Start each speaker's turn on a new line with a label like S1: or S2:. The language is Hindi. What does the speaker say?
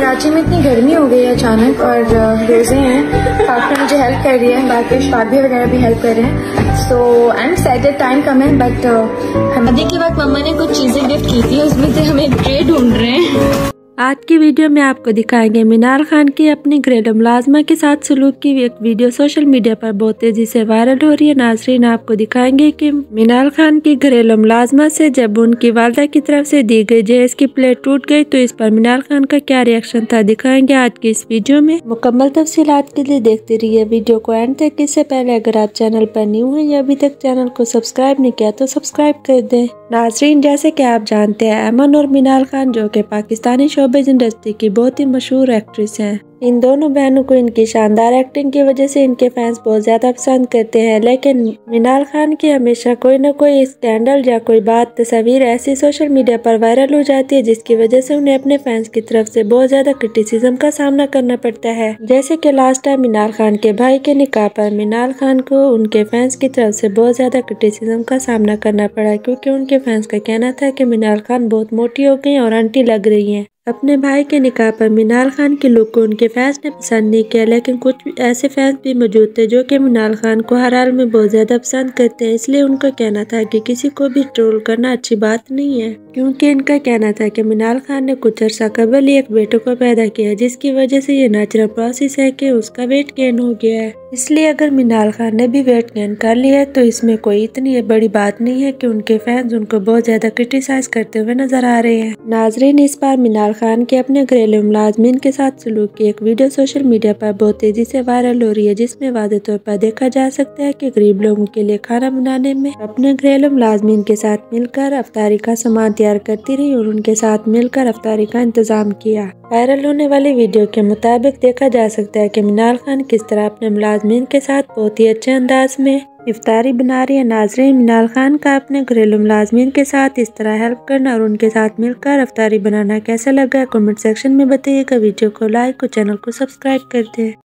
S1: कराची में इतनी गर्मी हो गई है अचानक और रोज़े हैं। पापा मुझे हेल्प कर रही है बाकी भाभी वगैरह भी हेल्प कर रहे हैं। So I am settled time कम है बट शादी के वक्त मम्मा ने कुछ चीज़ें गिफ्ट की थी, उसमें से हम एक ट्रे ढूंढ रहे हैं।
S2: आज की वीडियो में आपको दिखाएँगे मीनार खान की अपनी ग्रेड मुलाजमा के साथ सलूक की एक वीडियो सोशल मीडिया पर बहुत तेज़ी से वायरल हो रही है। नाजरीन, आपको दिखाएँगे कि मीनार खान की घरेलू मुलाजमा से जब उनकी वालदा की तरफ़ से दी गई जेस की प्लेट टूट गई तो इस पर मीनार खान का क्या रिएक्शन था दिखाएँगे आज की इस वीडियो में। मुकम्मल तफसीत के लिए देखते रहिए वीडियो को एंड तक। इससे पहले अगर आप चैनल पर न्यू है या अभी तक चैनल को सब्सक्राइब नहीं किया तो सब्सक्राइब कर दे। नाजरीन, जैसे की आप जानते हैं, अमन और मीनार खान, जो की पाकिस्तानी शोबेज इंडस्ट्री की बहुत ही मशहूर एक्ट्रेस हैं। इन दोनों बहनों को इनकी शानदार एक्टिंग की वजह से इनके फैंस बहुत ज़्यादा पसंद करते हैं, लेकिन मीनाल खान की हमेशा कोई न कोई स्कैंडल या कोई बात तस्वीर ऐसी सोशल मीडिया पर वायरल हो जाती है, जिसकी वजह से उन्हें अपने फैंस की तरफ़ से बहुत ज़्यादा क्रिटिसिज्म का सामना करना पड़ता है। जैसे की लास्ट टाइम मिनाल खान के भाई के निकाह पर मिनाल खान को उनके फैंस की तरफ़ से बहुत ज़्यादा क्रिटिसिज्म का सामना करना पड़ा, क्योंकि उनके फैंस का कहना था कि मीनाल खान बहुत मोटी हो गई और आंटी लग रही है। अपने भाई के निकाह पर मीनाल खान के लुक को उनके फैंस ने पसंद नहीं किया, लेकिन कुछ ऐसे फैंस भी मौजूद थे जो कि मीनाल खान को हर हाल में बहुत ज़्यादा पसंद करते हैं, इसलिए उनका कहना था कि किसी को भी ट्रोल करना अच्छी बात नहीं है। क्योंकि इनका कहना था कि मीनाल खान ने कुछ अर्सा कबल ही एक बेटे को पैदा किया, जिसकी वजह से ये नेचुरल प्रोसेस है कि उसका वेट गेन हो गया है। इसलिए अगर मिनाल खान ने भी वेट गेन कर लिया है तो इसमें कोई इतनी बड़ी बात नहीं है कि उनके फैंस उनको बहुत ज़्यादा क्रिटिसाइज करते हुए नज़र आ रहे हैं। नाजरीन, इस बार मिनाल खान के अपने घरेलू मुलाजमीन के साथ सलूक की एक वीडियो सोशल मीडिया पर बहुत तेज़ी से वायरल हो रही है, जिसमें वादे तौर पर देखा जा सकता है की गरीब लोगों के लिए खाना बनाने में अपने घरेलू मुलाजमीन के साथ मिलकर अफ्तारी का सामान तैयार करती रही और उनके साथ मिलकर अफ्तारी का इंतज़ाम किया। वायरल होने वाली वीडियो के मुताबिक देखा जा सकता है कि मिनाल खान किस तरह अपने मुलाजमीन के साथ बहुत ही अच्छे अंदाज में इफ्तारी बना रही है। नाजरीन, मिनाल खान का अपने घरेलू मुलाजमीन के साथ इस तरह हेल्प करना और उनके साथ मिलकर अफ्तारी बनाना कैसा लगा? कमेंट सेक्शन में बताइएगा। वीडियो को लाइक और चैनल को सब्सक्राइब कर दे।